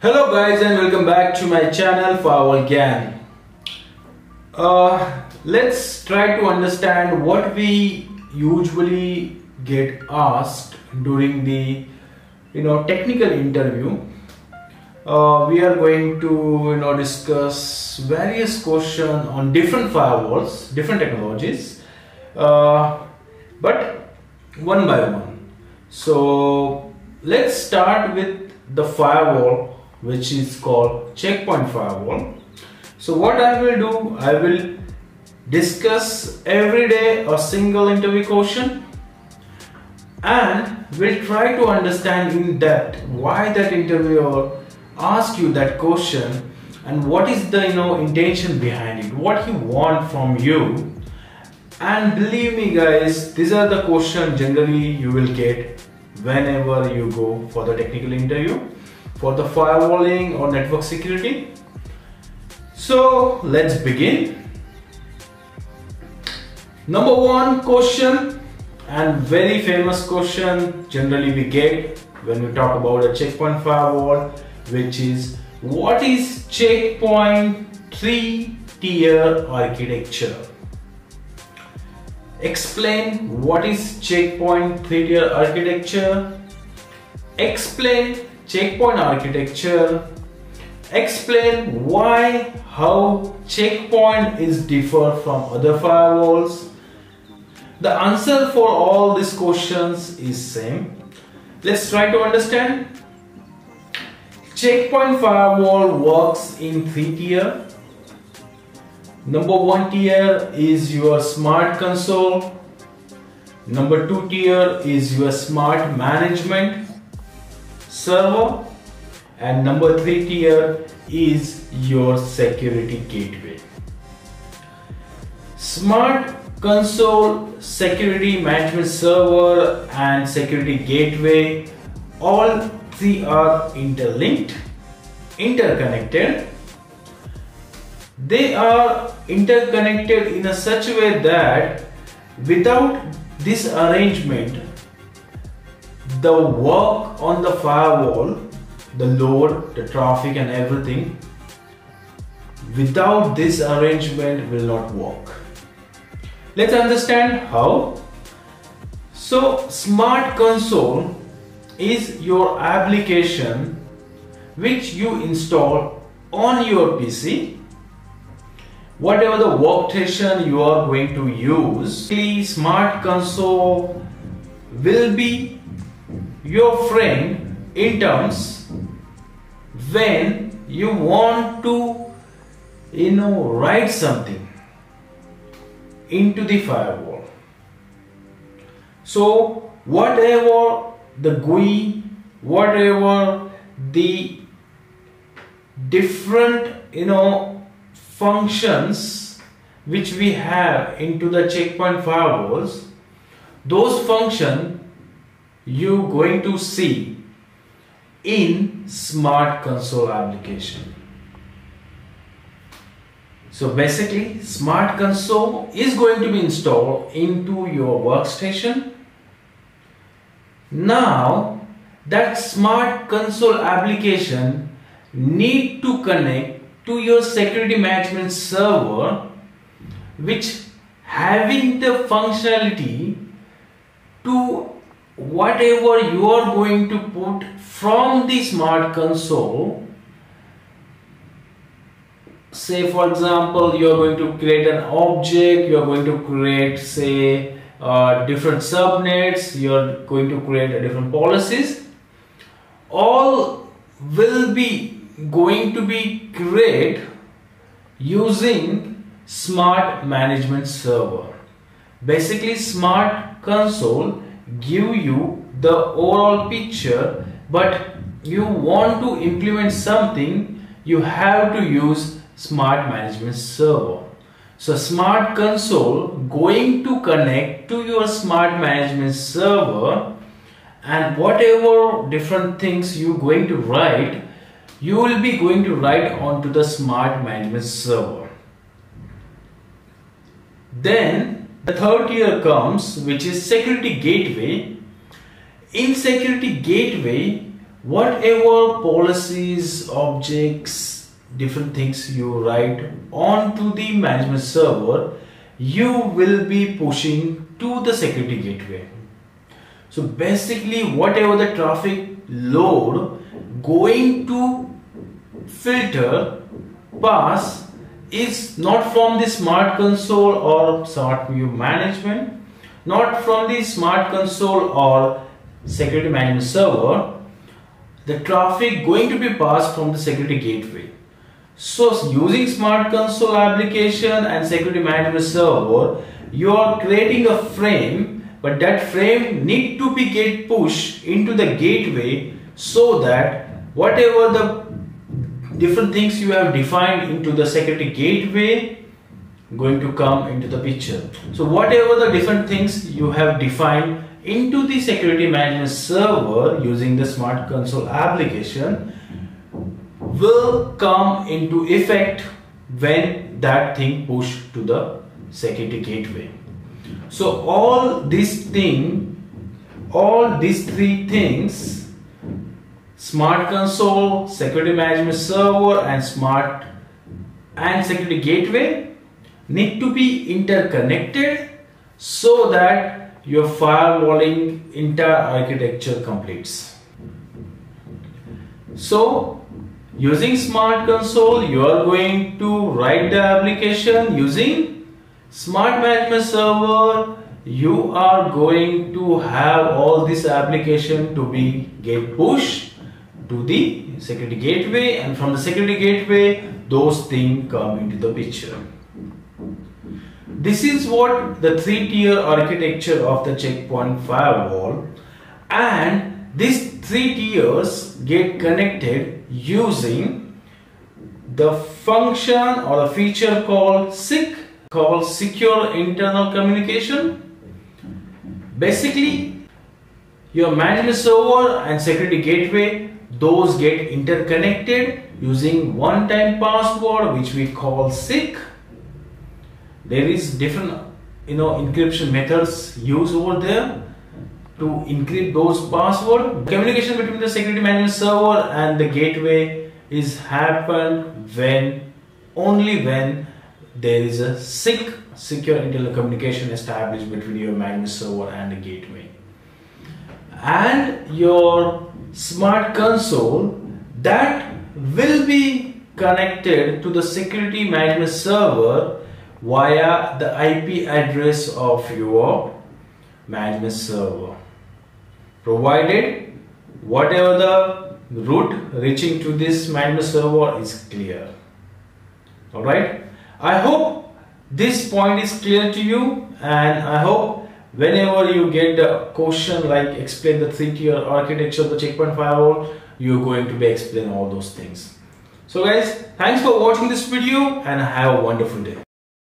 Hello guys and welcome back to my channel Firewall Gyaan. Uh, let's try to understand what we usually get asked during the you know technical interview. Uh, we are going to you know discuss various questions on different firewalls, different technologies, uh, but one by one. So let's start with the firewall which is called checkpoint firewall. So what I will do, I will discuss every day a single interview question and we'll try to understand in depth why that interviewer asked you that question and what is the you know intention behind it what he want from you and believe me guys these are the questions generally you will get whenever you go for the technical interview for the firewalling or network security. So let's begin. Number one question and very famous question generally we get when we talk about a checkpoint firewall which is what is checkpoint three tier architecture? Explain what is checkpoint three tier architecture. Explain checkpoint architecture, explain why, how checkpoint is different from other firewalls. The answer for all these questions is same. Let's try to understand. Checkpoint firewall works in three tier. Number one tier is your smart console. Number two tier is your smart management server and number three tier is your security gateway. Smart console, security management server and security gateway all three are interlinked, interconnected. They are interconnected in a such way that without this arrangement the work on the firewall, the load, the traffic and everything without this arrangement will not work. Let's understand how. So Smart Console is your application which you install on your PC whatever the workstation you are going to use the smart console will be your friend in terms when you want to you know write something into the firewall. So whatever the GUI whatever the different you know functions which we have into the checkpoint firewalls those functions you going to see in smart console application. So basically smart console is going to be installed into your workstation. Now that smart console application need to connect to your security management server which having the functionality whatever you are going to put from the smart console say for example you are going to create an object you are going to create say uh, different subnets you are going to create a different policies all will be going to be create using smart management server. Basically smart console give you the overall picture but you want to implement something you have to use smart management server. So smart console going to connect to your smart management server and whatever different things you going to write you will be going to write onto the smart management server. Then the third tier comes which is security gateway. In security gateway, whatever policies, objects, different things you write onto the management server, you will be pushing to the security gateway. So basically whatever the traffic load going to filter pass is not from the smart console or smart view management, not from the smart console or security management server, the traffic going to be passed from the security gateway. So using smart console application and security management server, you are creating a frame, but that frame need to be get pushed into the gateway so that whatever the different things you have defined into the security gateway going to come into the picture. So whatever the different things you have defined into the security management server using the smart console application will come into effect when that thing push to the security gateway. So all this thing, all these three things Smart console, security management server and smart and security gateway need to be interconnected so that your firewalling entire architecture completes. So using smart console you are going to write the application using smart management server you are going to have all this application to be get pushed to the security gateway and from the security gateway those things come into the picture. This is what the three tier architecture of the checkpoint firewall and these three tiers get connected using the function or the feature called SIC called secure internal communication. Basically your management server and security gateway those get interconnected using one-time password which we call SIC. There is different you know encryption methods used over there to encrypt those password. Communication between the security management server and the gateway is happen when only when there is a SIC secure internal communication established between your management server and the gateway and your smart console that will be connected to the security management server via the IP address of your management server. Provided whatever the route reaching to this management server is clear. Alright? I hope this point is clear to you and I hope whenever you get a question like explain the three-tier architecture of the checkpoint firewall you're going to be explaining all those things. So guys thanks for watching this video and have a wonderful day